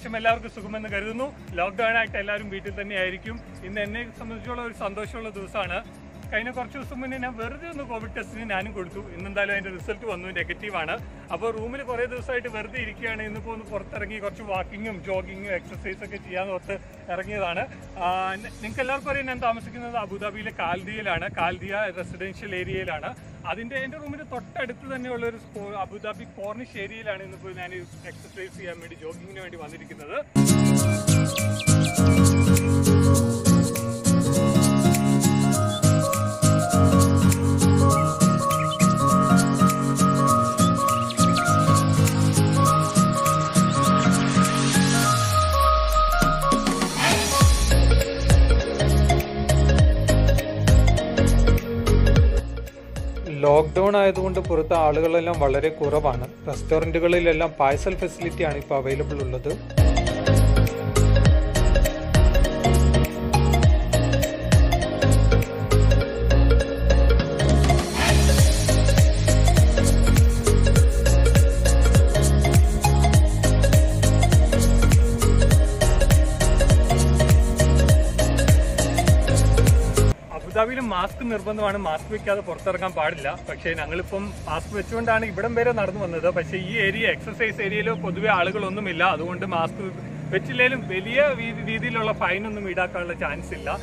വിശേഷം എല്ലാവർക്കും സുഖമെന്ന് കരുതുന്നു. ലോക്ക്ഡൌൺ ആയിട്ട് എല്ലാവരും വീട്ടിൽ തന്നെയായിരിക്കും ഇന്ന് എന്നെ സംബന്ധിച്ചുള്ള ഒരു സന്തോഷമുള്ള ദിവസമാണ്. കഴിഞ്ഞ കുറച്ച് ദിവസം മുന്നേ ഞാൻ വെറുതെ ഒന്ന് കോവിഡ് ടെസ്റ്റിന് ഞാനും കൊടുത്തു. ഇന്നെന്തായാലും അതിന്റെ റിസൾട്ട് വന്നു നെഗറ്റീവ് ആണ്. അപ്പോൾ റൂമിൽ കുറേ ദിവസമായിട്ട് വെറുതെ ഇരിക്കുകയാണ്. ഇന്നിപ്പോൾ ഒന്ന് പുറത്തിറങ്ങി കുറച്ച് വാക്കിങ്ങും ജോഗിങ്ങും എക്സസൈസ് ഒക്കെ ചെയ്യാൻ ഓർത്ത് ഇറങ്ങിയതാണ്. നിങ്ങൾക്ക് എല്ലാവർക്കും അറിയാം ഞാൻ താമസിക്കുന്നത് അബുദാബിയിലെ കാൽദിയയിലാണ്. കാൽദിയ റെസിഡൻഷ്യൽ ഏരിയയിലാണ് അതിന്റെ എന്റെ റൂമിന് തൊട്ടടുത്ത് തന്നെയുള്ള ഒരു അബുദാബി കോർണിഷ് ഏരിയയിലാണ് ഇന്നിപ്പോൾ ഞാൻ എക്സസൈസ് ചെയ്യാൻ വേണ്ടി ജോഗിങ്ങിന് വേണ്ടി വന്നിരിക്കുന്നത്. ലോക്ക്ഡൗൺ ആയതുകൊണ്ട് പുറത്ത് ആളുകളെല്ലാം വളരെ കുറവാണ്. റെസ്റ്റോറന്റുകളിലെല്ലാം പാഴ്സൽ ഫെസിലിറ്റിയാണ് ഇപ്പോൾ അവൈലബിൾ ഉള്ളത്. അബുദാബിയിൽ മാസ്ക് നിർബന്ധമാണ്. മാസ്ക് വെക്കാതെ പുറത്തിറങ്ങാൻ പാടില്ല. പക്ഷേ ഞങ്ങളിപ്പം മാസ്ക് വെച്ചുകൊണ്ടാണ് ഇവിടം വരെ നടന്നു വന്നത്. പക്ഷേ ഈ ഏരിയ എക്സസൈസ് ഏരിയയിലോ പൊതുവെ ആളുകളൊന്നുമില്ല. അതുകൊണ്ട് മാസ്ക് വെച്ചില്ലെങ്കിലും വലിയ രീതി- രീതിയിലുള്ള ഫൈൻ ഒന്നും ഈടാക്കാനുള്ള ചാൻസ് ഇല്ല.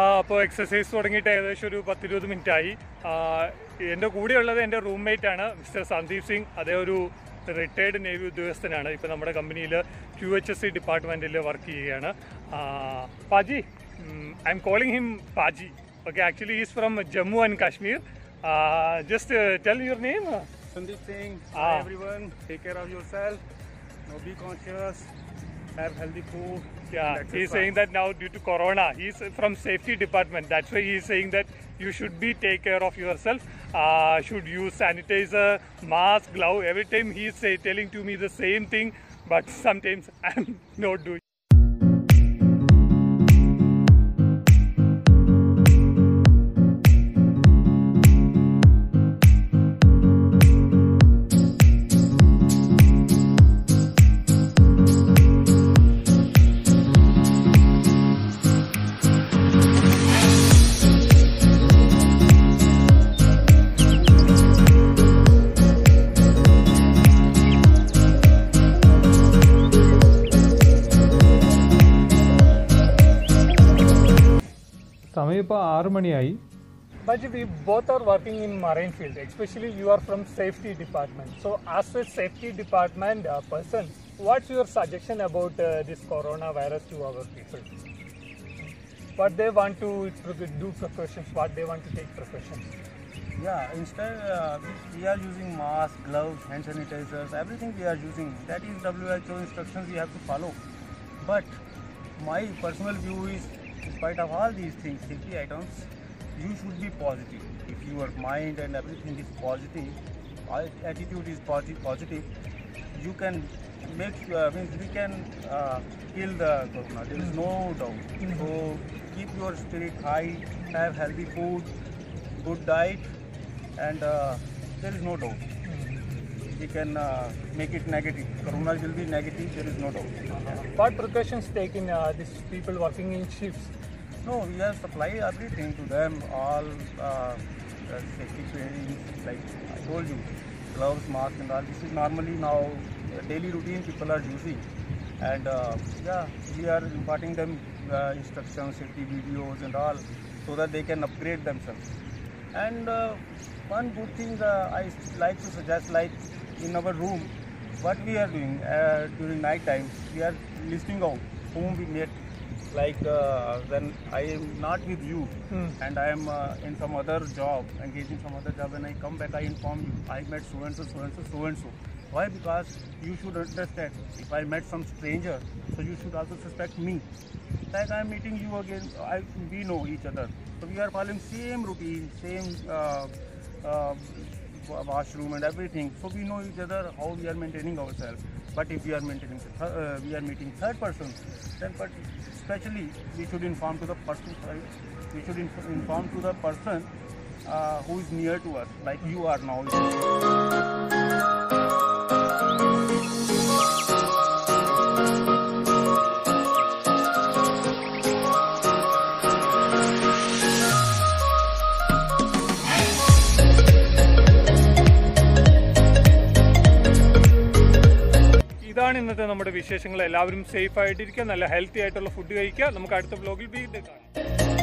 അപ്പോൾ എക്സസൈസ് തുടങ്ങിയിട്ട് ഏകദേശം ഒരു പത്തിരുപത് മിനിറ്റ് ആയി. എന്റെ കൂടെയുള്ളത് എന്റെ റൂംമേറ്റ് ആണ് മിസ്റ്റർ സന്ദീപ് സിംഗ്. അതേ ഒരു റിട്ടയർഡ് നേവി ഉദ്യോഗസ്ഥനാണ്. ഇപ്പോൾ നമ്മുടെ കമ്പനിയിൽ ക്യു എച്ച് എസ് സി ഡിപ്പാർട്ട്മെന്റിൽ വർക്ക് ചെയ്യുകയാണ്. Paaji I am calling him Paaji. Okay actually is from Jammu and Kashmir just tell your name Sandeep Singh. Ah. Hi everyone, take of your no be conscious, have healthy food. Yeah, he's saying that now due to corona, he's from safety department. That's why he's saying that you should be take care of yourself. Uh, should use sanitizer, mask, glove. Every time he's say, telling to me the same thing, but sometimes I'm not doing. ഇപ്പോൾ ആറു മണിയായി But we both are working in marine field, especially you are from safety department. So as a safety department uh, person, what's your suggestion about uh, this coronavirus to our people? What they want to pre- do precautions, what they want to take precautions. Yeah, instead uh, we are using mask, gloves, hand sanitizers, everything we are using. That is WHO instructions we have to follow. But my personal view is, in spite of all these things, safety items, you should be positive. If your mind and everything is positive, attitude is positive, you can make uh, means we can uh, kill the corona. There is no doubt. So keep your spirit high, have healthy food, good diet, and uh, there is no doubt. We can uh, make it negative. Corona will be negative. There is no doubt. What precautions taken uh, these people working in shifts? No, we have supplied everything to them, all uh, safety trainings, like I told you, gloves, masks, and all. This is normally now daily routine people are using, and uh, yeah, we are imparting them uh, instructions, safety videos, and all, so that they can upgrade themselves. And uh, one good thing uh, I like to suggest, like in our room, what we are doing uh, during night times, we are listing out whom we met. Like uh, when I am not with you hmm. and I am uh, in some other job, engaged in some other job, when I come back, I inform you, I met so and so, so and so, so and so. Why? Because you should understand, if I met some stranger, so you should also suspect me. Like I am meeting you again, I, we know each other. So we are following same routine, same uh, uh, washroom and everything. So we know each other how we are maintaining ourselves. But if we are maintaining, uh, we are meeting third person, then but especially we should inform to the person. We should inf- inform to the person uh, who is near to us, like you are now. ഇന്നത്തെ നമ്മുടെ വിശേഷങ്ങൾ എല്ലാവരും safe ആയിട്ടിരിക്കുക നല്ല healthy ആയിട്ടുള്ള food കഴിക്കുക. നമുക്ക് അടുത്ത ബ്ലോഗിൽ വീണ്ടും കാണാം.